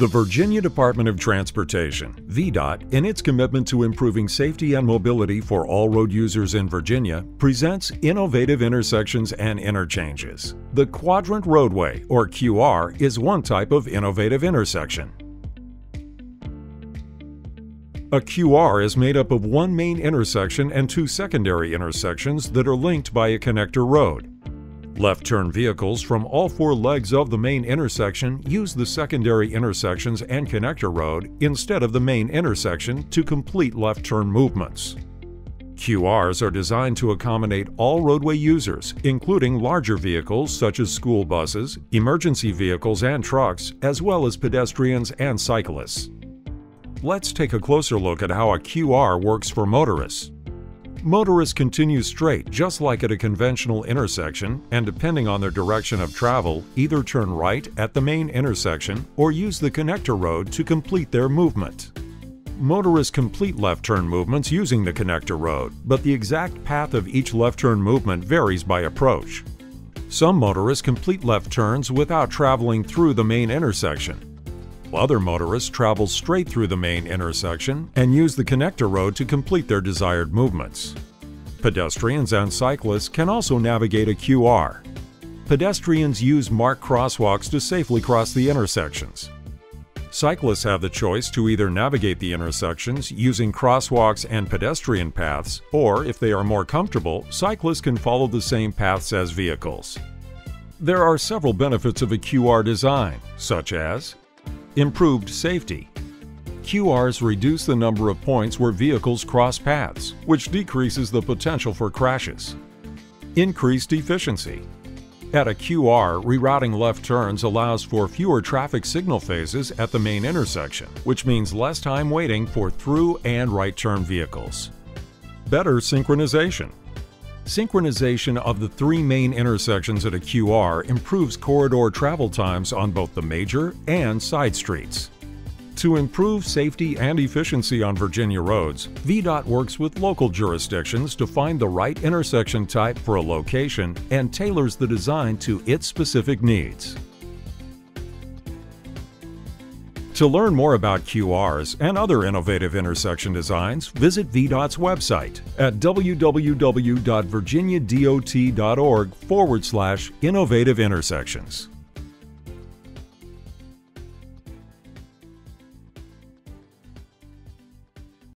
The Virginia Department of Transportation, VDOT, in its commitment to improving safety and mobility for all road users in Virginia, presents innovative intersections and interchanges. The Quadrant Roadway, or QR, is one type of innovative intersection. A QR is made up of one main intersection and two secondary intersections that are linked by a connector road. Left turn vehicles from all four legs of the main intersection use the secondary intersections and connector road instead of the main intersection to complete left turn movements. QRs are designed to accommodate all roadway users, including larger vehicles such as school buses, emergency vehicles and trucks, as well as pedestrians and cyclists. Let's take a closer look at how a QR works for motorists. Motorists continue straight just like at a conventional intersection and depending on their direction of travel, either turn right at the main intersection or use the connector road to complete their movement. Motorists complete left turn movements using the connector road, but the exact path of each left turn movement varies by approach. Some motorists complete left turns without traveling through the main intersection, other motorists travel straight through the main intersection and use the connector road to complete their desired movements. Pedestrians and cyclists can also navigate a QR. Pedestrians use marked crosswalks to safely cross the intersections. Cyclists have the choice to either navigate the intersections using crosswalks and pedestrian paths, or if they are more comfortable, cyclists can follow the same paths as vehicles. There are several benefits of a QR design, such as Improved safety. QRs reduce the number of points where vehicles cross paths, which decreases the potential for crashes. Increased efficiency. At a QR, rerouting left turns allows for fewer traffic signal phases at the main intersection, which means less time waiting for through and right turn vehicles. Better synchronization. Synchronization of the three main intersections at a QR improves corridor travel times on both the major and side streets. To improve safety and efficiency on Virginia roads, VDOT works with local jurisdictions to find the right intersection type for a location and tailors the design to its specific needs. To learn more about QRs and other innovative intersection designs, visit VDOT's website at www.virginiadot.org forward slash innovative intersections.